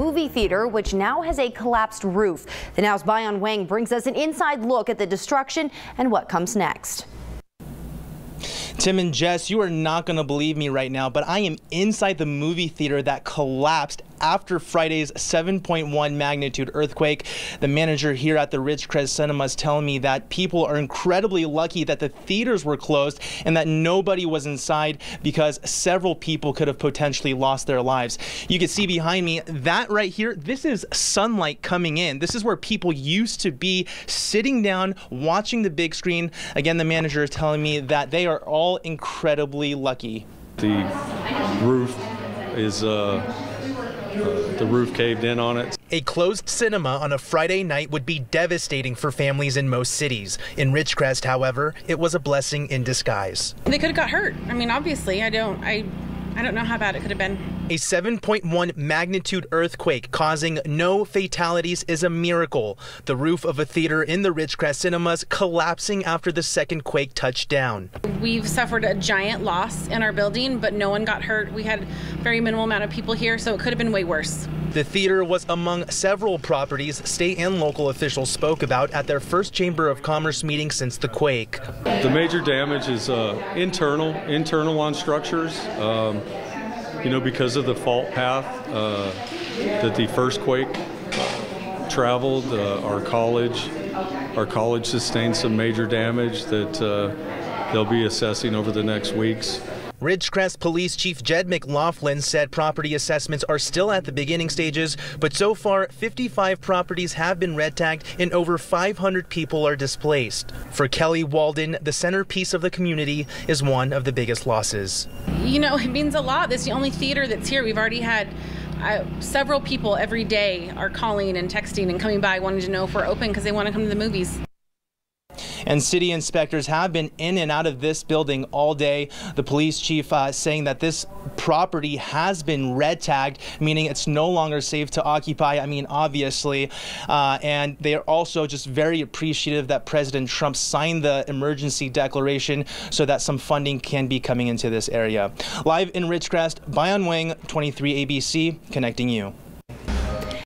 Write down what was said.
movie theater, which now has a collapsed roof. The Now's Bayan Wang brings us an inside look at the destruction and what comes next. Tim and Jess, you are not going to believe me right now, but I am inside the movie theater that collapsed after Friday's 7.1 magnitude earthquake. The manager here at the Ridgecrest Cinema is telling me that people are incredibly lucky that the theaters were closed and that nobody was inside because several people could have potentially lost their lives. You can see behind me that right here, this is sunlight coming in. This is where people used to be sitting down watching the big screen. Again, the manager is telling me that they are all incredibly lucky. The roof is uh, the roof caved in on it. A closed cinema on a Friday night would be devastating for families in most cities. In Ridgecrest, however, it was a blessing in disguise. They could have got hurt. I mean, obviously, I don't. I I don't know how bad it could have been. A 7.1 magnitude earthquake causing no fatalities is a miracle. The roof of a theater in the Ridgecrest Cinemas collapsing after the second quake touched down. We've suffered a giant loss in our building, but no one got hurt. We had very minimal amount of people here, so it could have been way worse. The theater was among several properties state and local officials spoke about at their first Chamber of Commerce meeting since the quake. The major damage is uh, internal, internal on structures. Um, you know, because of the fault path uh, that the first quake traveled, uh, our college, our college sustained some major damage that uh, they'll be assessing over the next weeks. Ridgecrest Police Chief Jed McLaughlin said property assessments are still at the beginning stages, but so far 55 properties have been red tagged and over 500 people are displaced. For Kelly Walden, the centerpiece of the community is one of the biggest losses. You know, it means a lot. This is the only theater that's here. We've already had uh, several people every day are calling and texting and coming by wanting to know if we're open because they want to come to the movies. And city inspectors have been in and out of this building all day. The police chief uh, saying that this property has been red tagged, meaning it's no longer safe to occupy. I mean, obviously. Uh, and they are also just very appreciative that President Trump signed the emergency declaration so that some funding can be coming into this area. Live in Ridgecrest, Bayan Wang, 23 ABC, connecting you.